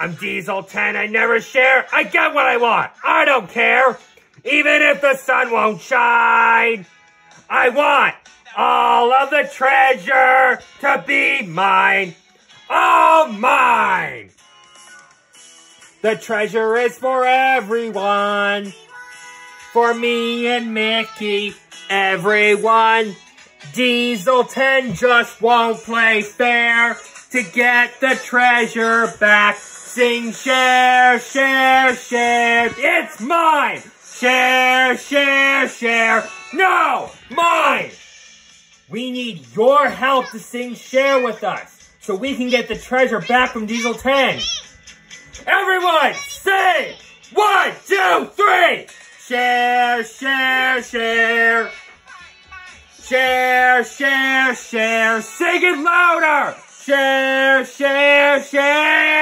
I'm Diesel 10, I never share. I get what I want. I don't care. Even if the sun won't shine. I want all of the treasure to be mine. All mine. The treasure is for everyone. For me and Mickey, everyone. Diesel 10 just won't play fair to get the treasure back. Sing, share, share, share. It's mine. Share, share, share. No, mine. We need your help to sing share with us so we can get the treasure back from Diesel 10. Everyone, sing! One, two, three! Share, share, share. Share, share, share. Sing it louder! Share, share, share.